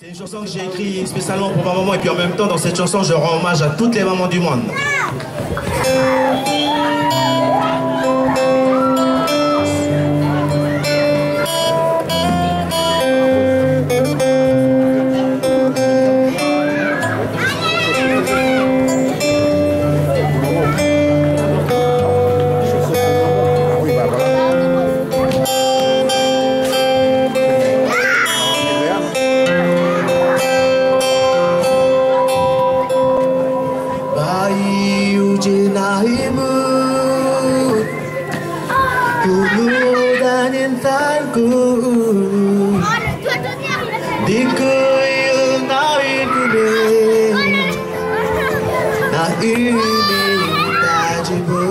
C'est une chanson que j'ai écrite spécialement pour ma maman et puis en même temps dans cette chanson je rends hommage à toutes les mamans du monde. Kulu dan intanku Dikuyung nawin kube Na ini tajibu